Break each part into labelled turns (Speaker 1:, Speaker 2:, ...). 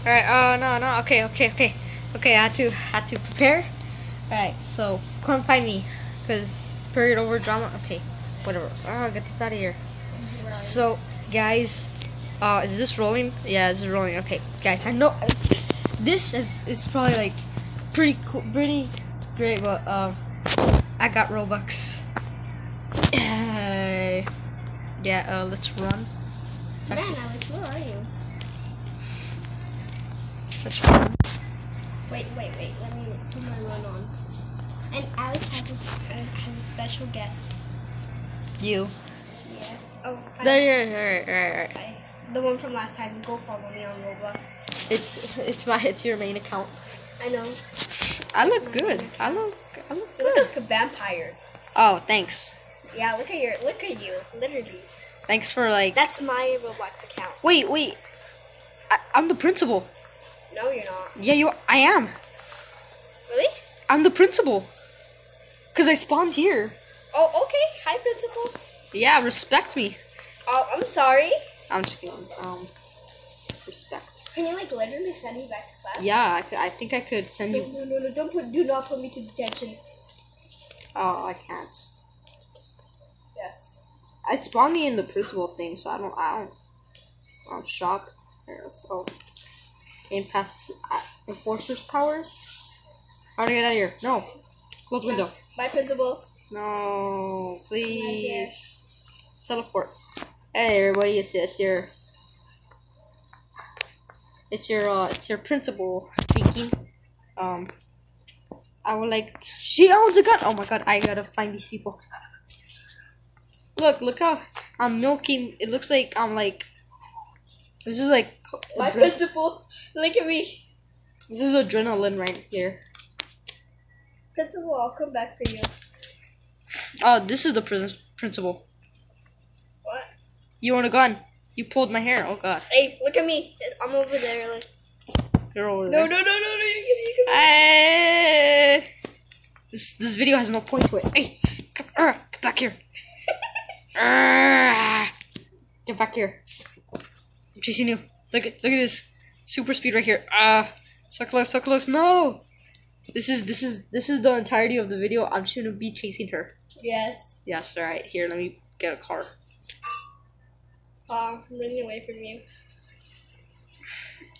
Speaker 1: Alright, oh no, no, okay, okay, okay. Okay, I had to had to prepare. Alright, so come find me. Cause period over drama okay, whatever. Oh get this out of here. So guys, uh is this rolling? Yeah, it's rolling. Okay, guys, I know this is is probably like pretty cool pretty great, but um I got Robux. Yeah, uh let's run.
Speaker 2: Man, Alex, where are you? Wait, wait, wait. Let me put my run on. And Alex has a, uh, has a special guest.
Speaker 1: You.
Speaker 2: Yes. Oh, hi.
Speaker 1: There you alright, alright, alright.
Speaker 2: The one from last time. Go follow me on Roblox.
Speaker 1: It's it's my it's your main account.
Speaker 2: I know.
Speaker 1: I look good. I look I look
Speaker 2: You look like a vampire.
Speaker 1: Oh, thanks.
Speaker 2: Yeah, look at your look at you. Literally.
Speaker 1: Thanks for like.
Speaker 2: That's my Roblox account.
Speaker 1: Wait, wait. I, I'm the principal.
Speaker 2: No, you're not.
Speaker 1: Yeah, you. I am.
Speaker 2: Really?
Speaker 1: I'm the principal. Cause I spawned here.
Speaker 2: Oh, okay. Hi, principal.
Speaker 1: Yeah, respect me.
Speaker 2: Oh, I'm sorry.
Speaker 1: I'm just kidding. Um, respect.
Speaker 2: Can you like literally send me back to class?
Speaker 1: Yeah, I, could, I think I could send
Speaker 2: No,
Speaker 1: you.
Speaker 2: no, no, no! Don't put. Do not put me to detention.
Speaker 1: Oh, I can't.
Speaker 2: Yes.
Speaker 1: It spawned me in the principal thing, so I don't. I don't. I'm shocked. Here, Impasse uh, enforcers powers. I get out of here? No. Close window.
Speaker 2: Bye, principal.
Speaker 1: No, please. Teleport. Hey everybody, it's it's your it's your uh it's your principal speaking. Um I would like she owns a gun. Oh my god, I gotta find these people. Look, look how I'm milking it looks like I'm like this is like
Speaker 2: My
Speaker 1: adre-
Speaker 2: principal. Look at me.
Speaker 1: this is adrenaline right here.
Speaker 2: Principal, I'll come back for you.
Speaker 1: Oh, this is the prison principal.
Speaker 2: What?
Speaker 1: You want a gun? You pulled my hair. Oh god.
Speaker 2: Hey, look at me. I'm over there. Look.
Speaker 1: You're over
Speaker 2: No,
Speaker 1: there.
Speaker 2: no, no, no, no. You can, you can.
Speaker 1: Hey! This this video has no point to it. Hey, get, uh, get back here. Uh, get back here. I'm chasing you. Look at look at this super speed right here. Ah, so close, so close. No. This is this is this is the entirety of the video. I'm just gonna be chasing her.
Speaker 2: Yes.
Speaker 1: Yes. All right. Here, let me get a car.
Speaker 2: Oh, I'm running away from you.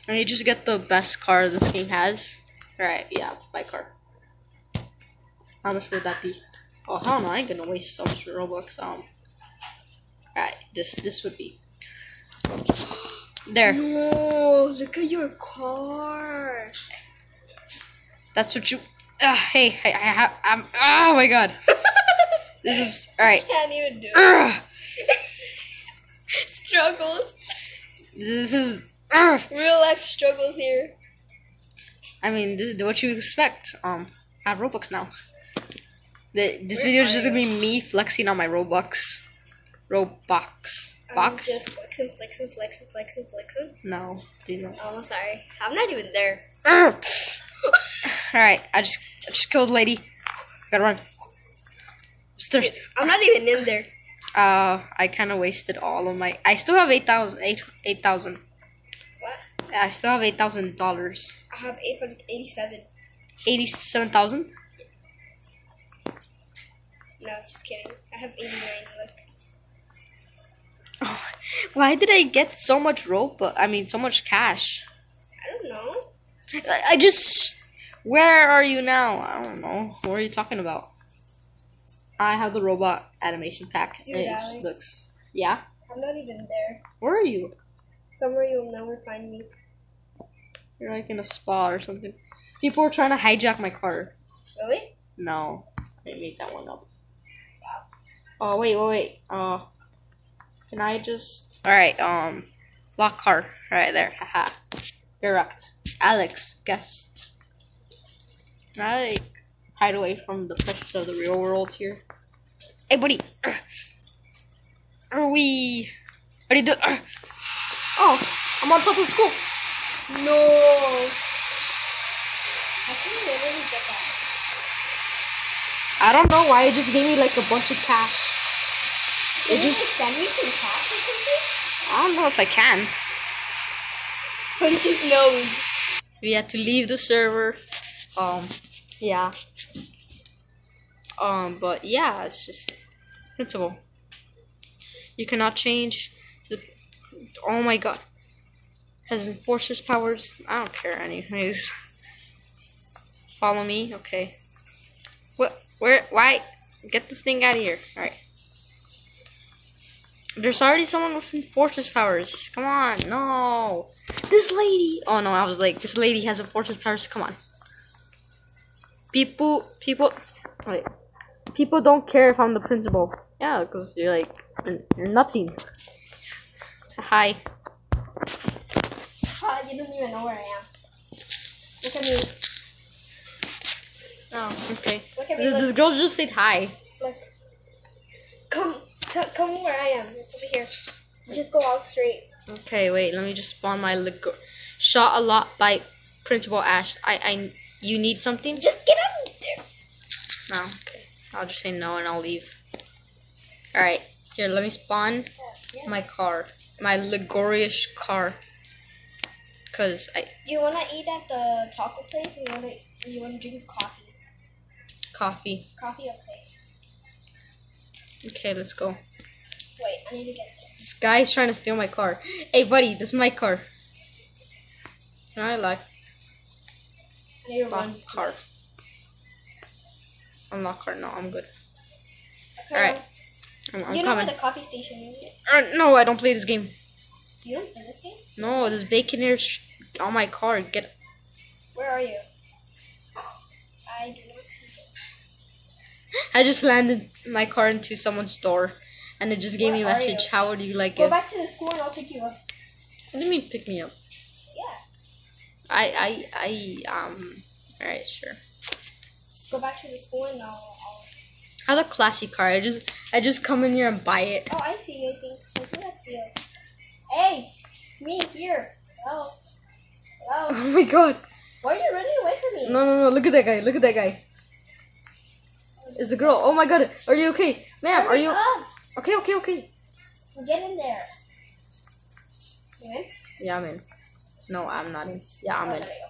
Speaker 1: Let me just get the best car this game has. All right. Yeah, my car. How much would that be? Oh how am I gonna waste so much Robux. Um. Alright, this this would be there.
Speaker 2: No, look at your car.
Speaker 1: That's what you. Uh, hey, hey, I have. I'm. Oh my god. This is alright.
Speaker 2: Can't even do it. Struggles.
Speaker 1: This is. ugh.
Speaker 2: Real life struggles here.
Speaker 1: I mean, this is what you expect. Um, I have Robux now. The, this video is just gonna be me flexing on my Robux. Robux.
Speaker 2: I'm
Speaker 1: Box?
Speaker 2: just flexing, flexing, flexing, flexing, flexing.
Speaker 1: No, these are.
Speaker 2: Oh, I'm sorry. I'm not even there.
Speaker 1: Alright, I just I just killed lady. Gotta run. There's,
Speaker 2: I'm not even in there.
Speaker 1: uh, I kind of wasted all of my. I still have eight thousand. Eight eight thousand.
Speaker 2: What?
Speaker 1: I still have eight thousand dollars.
Speaker 2: I have 887.
Speaker 1: Eighty-seven thousand.
Speaker 2: No, just kidding. I have 89. Look.
Speaker 1: Oh, why did I get so much rope? I mean, so much cash.
Speaker 2: I don't know.
Speaker 1: I, I just. Where are you now? I don't know. What are you talking about? I have the robot animation pack.
Speaker 2: Dude,
Speaker 1: it
Speaker 2: Alex.
Speaker 1: just looks. Yeah.
Speaker 2: I'm not even there.
Speaker 1: Where are you?
Speaker 2: Somewhere you'll never find me.
Speaker 1: You're like in a spa or something. People are trying to hijack my car.
Speaker 2: Really?
Speaker 1: No, I made that one up. Oh wait, wait, wait. Uh, can I just? All right. Um, lock car. Right there. Haha. Direct. Alex guest. Can I like hide away from the pressures of the real world here? Hey, buddy. Are we? What are you doing? Oh, I'm on top of the school.
Speaker 2: No. How can literally get that?
Speaker 1: I don't know why it just gave me like a bunch of cash.
Speaker 2: Can
Speaker 1: It
Speaker 2: you
Speaker 1: just
Speaker 2: send me some cash or something?
Speaker 1: I don't know if I can.
Speaker 2: punch his nose.
Speaker 1: We had to leave the server. Um, yeah. Um, but yeah, it's just principle. You cannot change. The, oh my god. Has enforcers powers. I don't care anyways. Follow me. Okay. What? Where? Why? Get this thing out of here. All right. There's already someone with enforcers powers. Come on. No. This lady. Oh no, I was like, this lady has a enforcers powers. Come on. People. People. Wait. People don't care if I'm the principal. Yeah, because you're like, you're, nothing. Hi.
Speaker 2: Uh, you don't even know where I am. Look at me.
Speaker 1: Oh, okay.
Speaker 2: Look at me.
Speaker 1: This,
Speaker 2: Look.
Speaker 1: this girl just said hi.
Speaker 2: look. Come, come where I am. It's over here. Just go out straight.
Speaker 1: Okay, wait. Let me just spawn my leg. Shot a lot by Principal Ash. I, I, you need something?
Speaker 2: Just get out of there.
Speaker 1: No. Okay. I'll just say no and I'll leave. All right. Here, let me spawn
Speaker 2: Yeah.
Speaker 1: my car, my Ligorious car. Cause I
Speaker 2: You wanna eat at the taco place? Or you wanna you wanna drink coffee?
Speaker 1: coffee.
Speaker 2: Coffee, okay.
Speaker 1: Okay, let's go.
Speaker 2: Wait, I need to get there.
Speaker 1: This guy's trying to steal my car. Hey, buddy, this is my car. I like
Speaker 2: I need to run.
Speaker 1: car. Unlock car. No, I'm good.
Speaker 2: Okay,
Speaker 1: Alright. I'm, I'm
Speaker 2: you know
Speaker 1: coming.
Speaker 2: where the coffee station is?
Speaker 1: Uh, no, I don't play this game.
Speaker 2: You don't play this game?
Speaker 1: No, this bacon here sh- on my car. Get.
Speaker 2: Where are you? I do not see you.
Speaker 1: I just landed my car into someone's door, and it just gave me a message. How would you like
Speaker 2: Go
Speaker 1: it?
Speaker 2: Go back to the school and I'll pick you up.
Speaker 1: What do you mean pick me up?
Speaker 2: Yeah.
Speaker 1: I I I um. Alright, sure.
Speaker 2: Just go back to the school and I'll, I'll
Speaker 1: I have a classy car. I just I just come in here and buy it.
Speaker 2: Oh, I see you. I think. I think that's you. Hey, it's me here. Hello. Hello.
Speaker 1: Oh my god.
Speaker 2: Why are you running away from me?
Speaker 1: No, no, no. Look at that guy. Look at that guy. It's a girl. Oh my god. Are you okay? Ma'am, are you.
Speaker 2: up.
Speaker 1: Okay, okay, okay.
Speaker 2: Get in there. You in?
Speaker 1: Yeah, I'm in. No, I'm not in. Yeah, I'm
Speaker 2: Oh,
Speaker 1: in.
Speaker 2: there you go.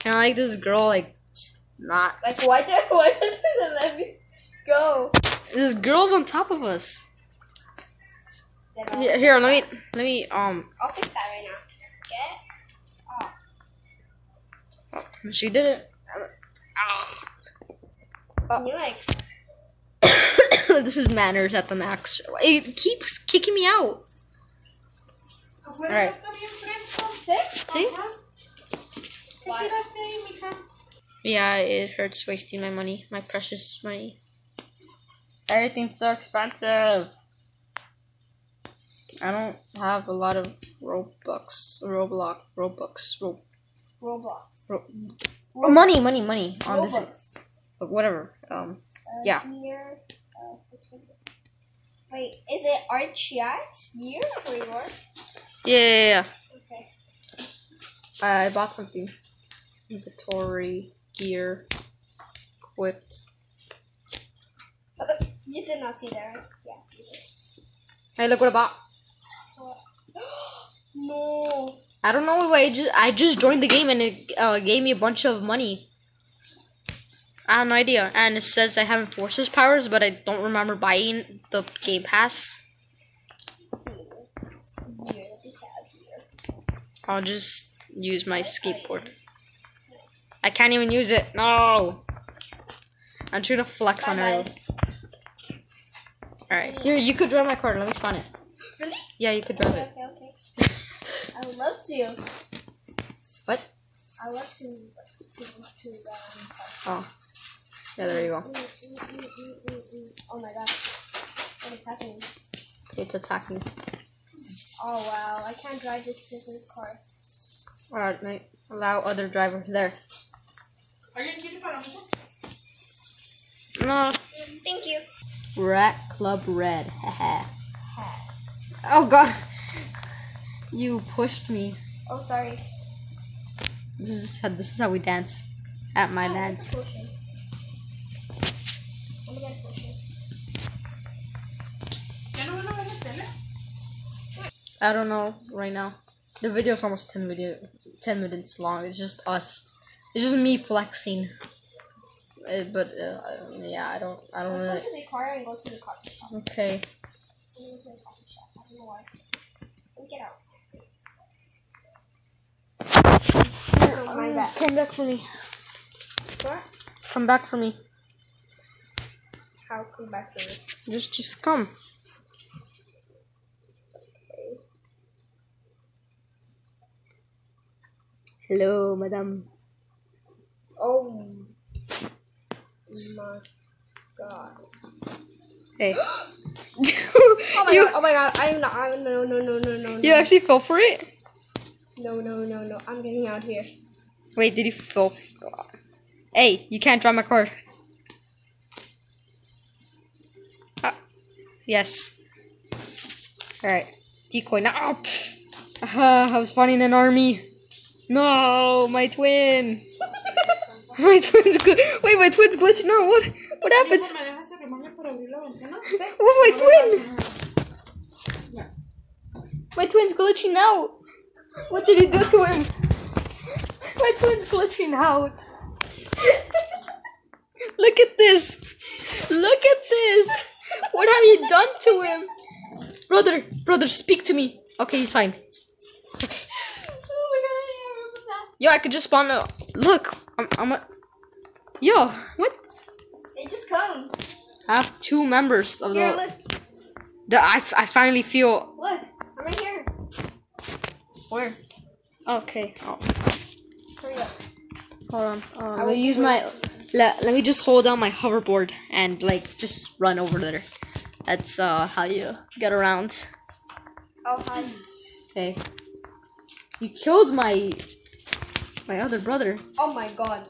Speaker 1: Can I like this girl, like, not.
Speaker 2: Like, why, do, why doesn't it let me go?
Speaker 1: This girl's on top of us. Here, here let me. Let me, um.
Speaker 2: I'll fix that right now. Get off.
Speaker 1: Oh, she did it.
Speaker 2: And you like,
Speaker 1: this is manners at the max. It keeps kicking me out.
Speaker 3: Afuera
Speaker 1: Alright.
Speaker 3: está bien fresco.
Speaker 2: ¿sí?
Speaker 1: See?
Speaker 3: Ajá. ¿Qué
Speaker 2: Why?
Speaker 3: tiraste ahí, mija?
Speaker 1: Yeah, it hurts wasting my money, my precious money. Everything's so expensive. I don't have a lot of Robux, Roblox, Robux, Ro-
Speaker 2: Roblox.
Speaker 1: Ro- oh, money, money, money on this,
Speaker 2: Robux.
Speaker 1: But whatever. Um,
Speaker 2: Uh,
Speaker 1: Yeah.
Speaker 2: Uh. Wait, is it RCX gear yours?
Speaker 1: yeah, yeah, yeah.
Speaker 2: Okay.
Speaker 1: I, I bought something. Inventory, gear, equipped.
Speaker 2: You did not see that, right? Yeah.
Speaker 1: Hey, look what I bought.
Speaker 2: No.
Speaker 1: I don't know why I just I just joined the game and it uh, gave me a bunch of money. I have no idea, and it says I have enforcers powers, but I don't remember buying the game pass.
Speaker 2: Let's see. What's the gear that they have here?
Speaker 1: I'll just use my skateboard. I can't even use it. No. I'm trying to flex on
Speaker 2: Bye-bye.
Speaker 1: everyone. All right, here you could drive my car. Let me spawn it.
Speaker 2: Really?
Speaker 1: Yeah, you could drive
Speaker 2: Okay,
Speaker 1: it.
Speaker 2: okay, okay. I would love to.
Speaker 1: What?
Speaker 2: I love to to to um.
Speaker 1: Oh, yeah. There you go.
Speaker 2: Oh my god. What is happening?
Speaker 1: It's attacking.
Speaker 2: Oh wow, I can't drive this person's car.
Speaker 1: All right, mate. Allow other driver there.
Speaker 3: Are you going ¿Alguien quiere palomitas?
Speaker 1: No.
Speaker 2: Thank you.
Speaker 1: Rat Club Red. Haha. oh god. You pushed me.
Speaker 2: Oh sorry.
Speaker 1: This is how, this is how we dance at my
Speaker 3: oh, dance.
Speaker 1: I don't know right now. The video is almost 10 video ten minutes long. It's just us. It's just me flexing. Uh, but uh, yeah, I don't. I don't
Speaker 2: Let's
Speaker 1: really.
Speaker 2: go to the car and go to the coffee shop.
Speaker 1: Okay.
Speaker 2: I'm go to the coffee shop. I don't know why. Let me get out. Oh my.
Speaker 1: Come back for me.
Speaker 2: What?
Speaker 1: Come back for me.
Speaker 2: How come back to me?
Speaker 1: Just, just come. Hello, madam.
Speaker 2: Oh my god.
Speaker 1: Hey.
Speaker 2: Oh my
Speaker 1: you,
Speaker 2: god, oh my god, I'm not, I'm, no, no, no, no, no,
Speaker 1: you actually fell for it?
Speaker 2: no, no, no, no, I'm getting out here.
Speaker 1: Wait, did you fall? Hey, you can't drive my car. Ah, yes. Alright. Decoy now. Oh. Ah, I was fighting an army. No, my twin. my twin's gl- Wait, my twin's glitching now. What? What happened?
Speaker 3: ¿Me dejas arrimarme para abrir la ventana?
Speaker 1: Oh, my twin! My twin's glitching out. What did you do to him? My twin's glitching out. Look at this. Look at this. What have you done to him? Brother, brother, speak to me. Okay, he's fine.
Speaker 2: Oh my god, I didn't remember that.
Speaker 1: Yo, I could just spawn a. Look, I'm. I'm a. Yo, what?
Speaker 2: It just comes.
Speaker 1: I have two members of
Speaker 2: Here,
Speaker 1: the.
Speaker 2: look,
Speaker 1: the I, f- I finally feel.
Speaker 2: look, I'm right here.
Speaker 1: Where? Okay. Oh.
Speaker 2: Hurry up.
Speaker 1: Hold on. Uh, let
Speaker 2: will
Speaker 1: me use my. Let, let me just hold down my hoverboard and like just run over there. That's uh how you get around.
Speaker 2: Oh, hi.
Speaker 1: Okay. You killed my my other brother.
Speaker 2: Oh my god.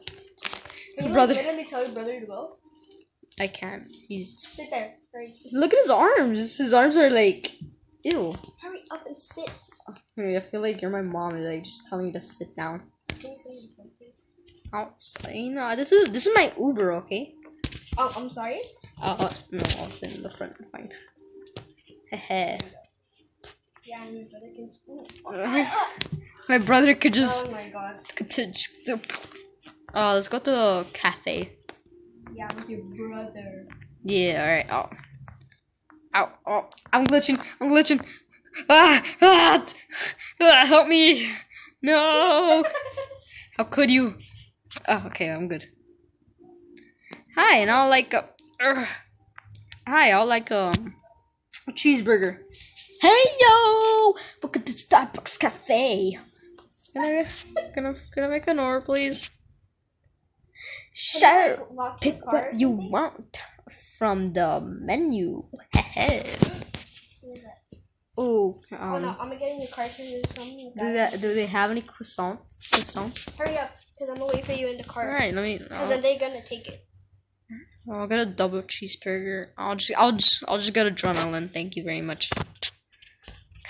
Speaker 2: Can you
Speaker 1: Brother.
Speaker 2: literally tell your brother to go?
Speaker 1: I can't. He's
Speaker 2: Sit there. Hurry.
Speaker 1: look at his arms. His arms are like, ew.
Speaker 2: Hurry up and sit.
Speaker 1: I, feel like you're my mom and like just telling me to sit down.
Speaker 2: Can you sit in front, please?
Speaker 1: Oh, you know this is this is my Uber, okay?
Speaker 2: Oh, I'm sorry.
Speaker 1: Uh, no, I'll sit in the front. Fine. Hehe.
Speaker 2: Yeah, and your brother can. Ooh.
Speaker 1: My brother could just.
Speaker 2: Oh my god.
Speaker 1: Oh, let's go to the cafe.
Speaker 2: Yeah, with your brother.
Speaker 1: Yeah, alright. Oh. Ow, oh, I'm glitching. I'm glitching. Ah, ah, ah, help me. No. How could you? Oh, okay, I'm good. Hi, and I'll like a. Uh, hi, I'll like um, a cheeseburger. Hey yo! Look at the Starbucks cafe. Can I, can I, can I make an order, please? Sure. Pick what you want from the menu. oh,
Speaker 2: Oh
Speaker 1: um,
Speaker 2: no, I'm gonna get in your car because there's something.
Speaker 1: do they do they have any croissants? Croissants.
Speaker 2: Hurry up, because I'm gonna wait for you in the
Speaker 1: All
Speaker 2: car.
Speaker 1: right, let me.
Speaker 2: Because
Speaker 1: I'll,
Speaker 2: then they're gonna take it.
Speaker 1: I'll get a double cheeseburger. I'll just, I'll just, I'll just get adrenaline. Thank you very much.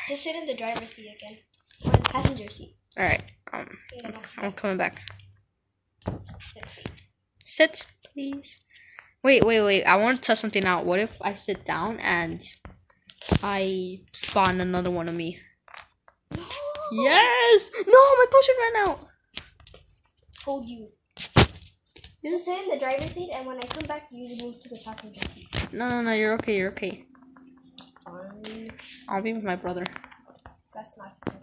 Speaker 2: Just sit in the driver's seat again. Or the passenger seat.
Speaker 1: All right, um,
Speaker 2: In the back.
Speaker 1: I'm coming back.
Speaker 2: Sit, please.
Speaker 1: Sit, please. Wait, wait, wait. I want to test something out. What if I sit down and I spawn another one of me? Yes! No, my potion ran out.
Speaker 2: Told you. You just sit in the driver's seat, and when I come back, you move to the passenger seat.
Speaker 1: No, no, no. You're okay. You're okay.
Speaker 2: Fine.
Speaker 1: I'll be with my brother.
Speaker 2: That's not good.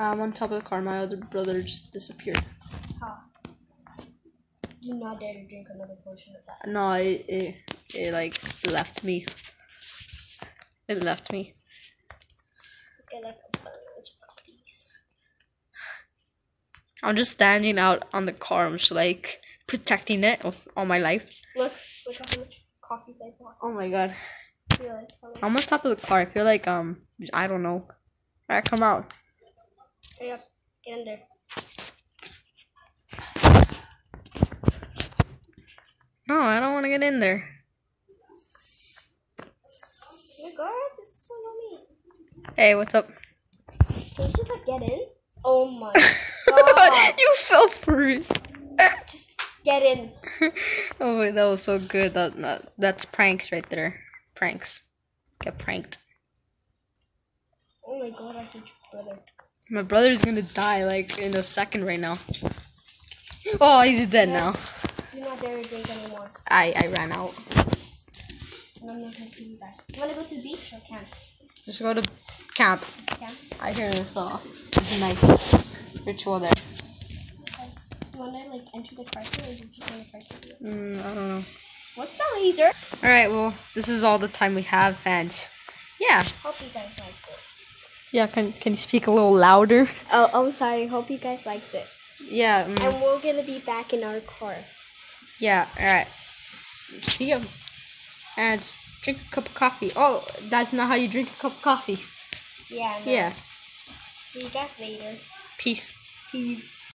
Speaker 1: You see this? I'm on top of the car. My other brother just disappeared.
Speaker 2: Ha. Do not dare to drink another portion of that.
Speaker 1: No, it, it, it like left me. It left me.
Speaker 2: Get like a bunch of coffees.
Speaker 1: I'm just standing out on the car. I'm just like protecting it of all my life.
Speaker 2: Look, look how much coffees I bought.
Speaker 1: Oh my god.
Speaker 2: Like
Speaker 1: I'm on top of the car. I feel like um I don't know. Alright, come out.
Speaker 2: Hurry up. Get in there.
Speaker 1: No, I don't want to get in there.
Speaker 2: Oh my god, this is so yummy.
Speaker 1: Hey, what's up?
Speaker 2: Can you just like get in? Oh my god.
Speaker 1: you fell for it.
Speaker 2: just get in.
Speaker 1: oh wait, that was so good. That, that that's pranks right there. Pranks. Get pranked.
Speaker 2: Oh my god, I hate your brother.
Speaker 1: My brother's gonna die like in a second right now. Oh, he's dead now.
Speaker 2: Do not dare drink anymore.
Speaker 1: I I ran out.
Speaker 2: And I'm not gonna see you guys. You wanna go to the beach or camp?
Speaker 1: Just go to camp.
Speaker 2: Camp.
Speaker 1: I hear this uh nice ritual there.
Speaker 2: Okay. You wanna like enter the cartoon or did you just want to cartoon?
Speaker 1: Mm, I don't know.
Speaker 2: What's the laser?
Speaker 1: All right, well, this is all the time we have, and yeah,
Speaker 2: Hope you guys liked it.
Speaker 1: Yeah. Can can you speak a little louder?
Speaker 2: Oh, I'm sorry. Hope you guys liked it.
Speaker 1: Yeah, mm,
Speaker 2: And we're gonna be back in our car.
Speaker 1: yeah. All right. See you, and drink a cup of coffee. Oh, that's not how you drink a cup of coffee.
Speaker 2: Yeah. no.
Speaker 1: Yeah.
Speaker 2: See you guys later.
Speaker 1: Peace.
Speaker 2: Peace.